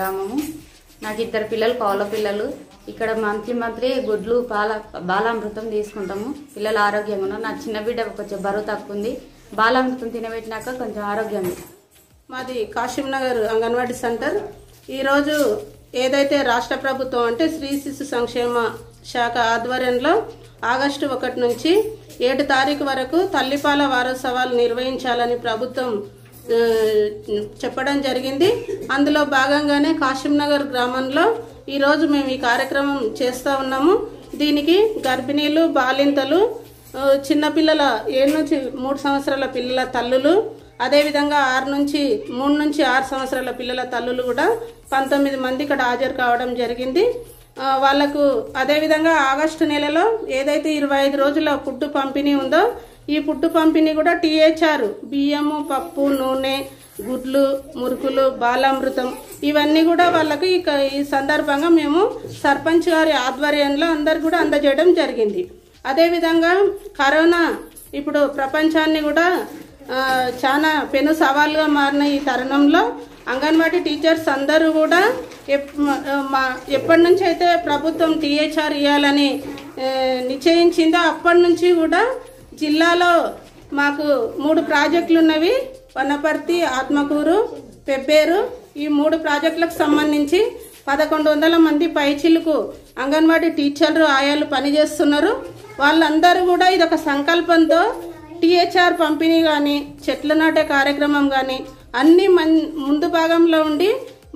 గ్రామము. నాకు ఇద్దరు పిల్లలు కౌల పిల్లలు. ఇక్కడ మంత్లీ మంత్లీ గుడ్లు పాల బాలామృతం తీసుకుంటాము. పిల్లలు ఆరోగ్యంగా ఉన్నారు. నా చిన్న బిడ్డ కొంచెం బరువు తక్కువ ఉంది బాలామృతం తినబెట్టినాక కొంచెం ఆరోగ్యంగా మాది కాశీంనగర్ అంగన్వాడీ సెంటర్. ఈరోజు ఏదైతే రాష్ట్ర ప్రభుత్వం అంటే స్త్రీ శిశు సంక్షేమ శాఖ ఆధ్వర్యంలో ఆగస్టు ఒకటి నుంచి ఏడు తారీఖు వరకు తల్లిపాల వారోత్సవాలు నిర్వహించాలని ప్రభుత్వం చెప్పడం జరిగింది. అందులో భాగంగానే కాశీంనగర్ గ్రామంలో ఈరోజు మేము ఈ కార్యక్రమం చేస్తూ ఉన్నాము. దీనికి గర్భిణీలు బాలింతలు చిన్నపిల్లల ఏడు నుంచి మూడు సంవత్సరాల పిల్లల తల్లులు అదేవిధంగా ఆరు నుంచి మూడు నుంచి ఆరు సంవత్సరాల పిల్లల తల్లులు కూడా పంతొమ్మిది మంది ఇక్కడ హాజరు కావడం జరిగింది. వాళ్ళకు అదేవిధంగా ఆగస్టు నెలలో ఏదైతే ఇరవై ఐదు రోజుల ఫుడ్ పంపిణీ ఉందో ఈ పుట్టు పంపిణీ కూడా టీహెచ్ఆర్ బియ్యము పప్పు నూనె గుడ్లు మురుకులు బాలామృతం. ఇవన్నీ కూడా వాళ్ళకి ఈ సందర్భంగా మేము సర్పంచ్ గారి ఆధ్వర్యంలో అందరు కూడా అందజేయడం జరిగింది. అదేవిధంగా కరోనా ఇప్పుడు ప్రపంచాన్ని కూడా చాలా పెను సవాలుగా మారిన ఈ తరుణంలో అంగన్వాడీ టీచర్స్ అందరూ కూడా ఎప్- మా ఎప్పటి నుంచి అయితే ప్రభుత్వం టీహెచ్ఆర్ ఇవ్వాలని నిశ్చయించిందో అప్పటి నుంచి కూడా జిల్లాలో మాకు మూడు ప్రాజెక్టులు ఉన్నవి. వనపర్తి ఆత్మకూరు పెబ్బేరు. ఈ మూడు ప్రాజెక్టులకు సంబంధించి పదకొండు వందల మంది పైచిలకు అంగన్వాడీ టీచర్లు ఆయాలు పనిచేస్తున్నారు. వాళ్ళందరూ కూడా ఇది ఒక సంకల్పంతో టీహెచ్ఆర్ పంపిణీ కానీ చెట్లు నాటే కార్యక్రమం కానీ అన్ని మన్ ముందు భాగంలో ఉండి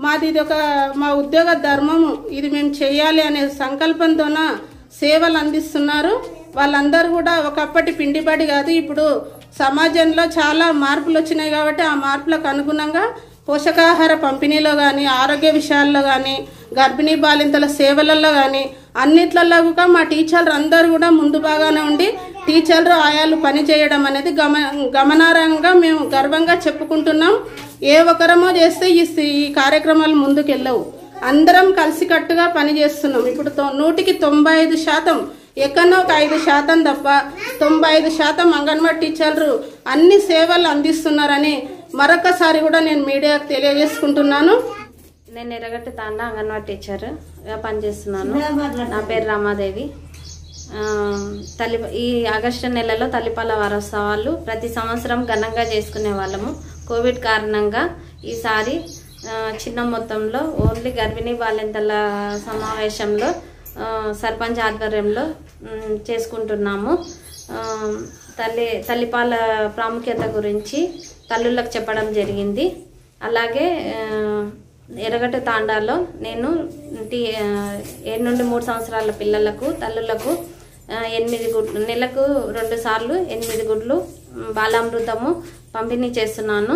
మాది ఇది ఒక మా ఉద్యోగ ధర్మము ఇది మేము చేయాలి అనే సంకల్పంతోన సేవలు అందిస్తున్నారు. వాళ్ళందరూ కూడా ఒకప్పటి పిండిబడి కాదు ఇప్పుడు సమాజంలో చాలా మార్పులు వచ్చినాయి కాబట్టి ఆ మార్పులకు అనుగుణంగా పోషకాహార పంపిణీలో కానీ ఆరోగ్య విషయాల్లో కానీ గర్భిణీ బాలింతల సేవలలో కానీ అన్నిట్లలో కూడా మా టీచర్లు అందరూ కూడా ముందు బాగానే ఉండి టీచర్లు ఆయాలు పని చేయడం అనేది గమ గమనార్హంగా మేము గర్వంగా చెప్పుకుంటున్నాం. ఏ ఒక్కరమో చేస్తే ఈ కార్యక్రమాలు ముందుకెళ్ళవు. అందరం కలిసికట్టుగా పని చేస్తున్నాం ఇప్పుడు తొ- నూటికి తొంభై ఐదు శాతం ఎక్కడో ఒక ఐదు శాతం తప్ప తొంభై ఐదు శాతం అంగన్వాడీ టీచర్లు అన్ని సేవలు అందిస్తున్నారని మరొకసారి కూడా నేను మీడియాకు తెలియజేసుకుంటున్నాను. నేను ఎర్రగట్టు తాండా అంగన్వాడీ టీచర్ పనిచేస్తున్నాను. నా పేరు రామాదేవి. తల్లి ఈ ఆగస్టు నెలలో తల్లిపాల వారోత్సవాలు ప్రతి సంవత్సరం ఘనంగా చేసుకునే వాళ్ళము. కోవిడ్ కారణంగా ఈసారి చిన్న మొత్తంలో ఓన్లీ గర్భిణీ బాలింతల సమావేశంలో సర్పంచ్ ఆధ్వర్యంలో చేసుకుంటున్నాము. తల్లి తల్లిపాల ప్రాముఖ్యత గురించి తల్లులకు చెప్పడం జరిగింది. అలాగే ఎరగట తాండాలో నేను టీ ఏడు నుండి మూడు సంవత్సరాల పిల్లలకు తల్లులకు ఎనిమిది గుడ్లు నెలకు రెండు సార్లు ఎనిమిది గుడ్లు బాలామృతము పంపిణీ చేస్తున్నాను.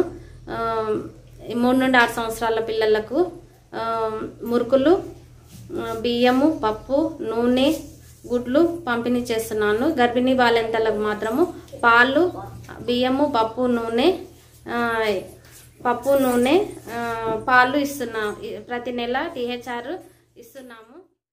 మూడు నుండి ఆరు సంవత్సరాల పిల్లలకు మురుకులు బియ్యము పప్పు నూనె గుడ్లు పంపిణీ చేస్తున్నాను. గర్భిణీ బాలింతలకు మాత్రము పాలు బియ్యము పప్పు నూనె పప్పు నూనె పాలు ఇస్తున్నాం ప్రతి నెల టీహెచ్ఆర్ ఇస్తున్నాము.